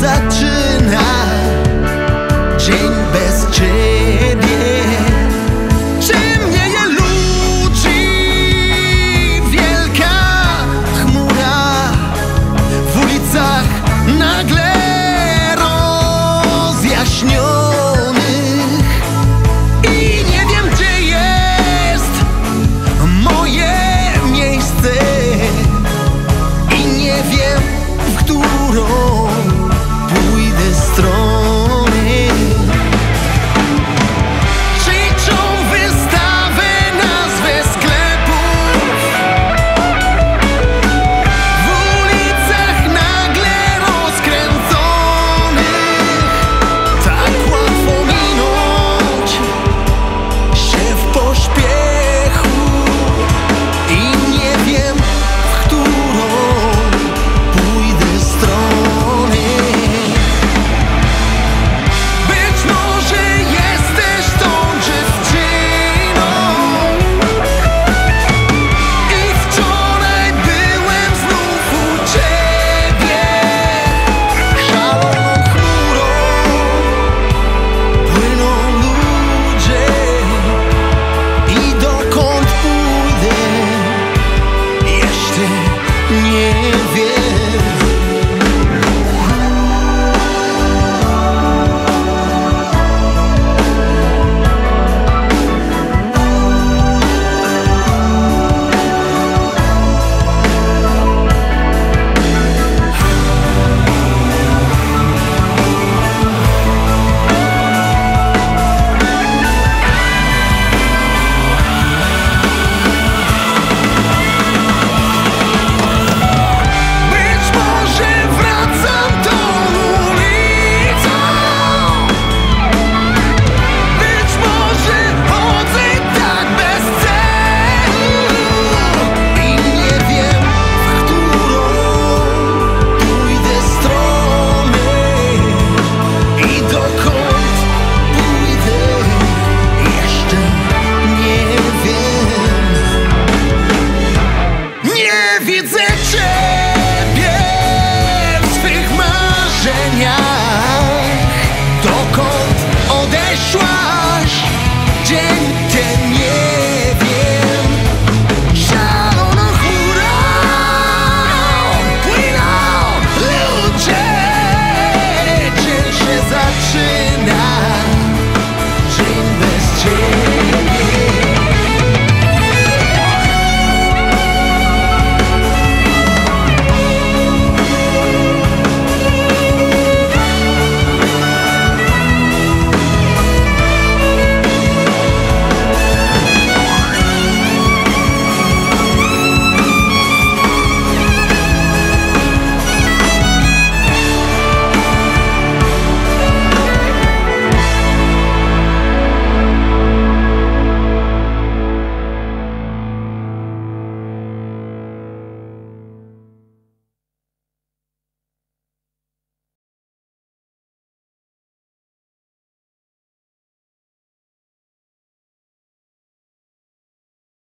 that you It's it.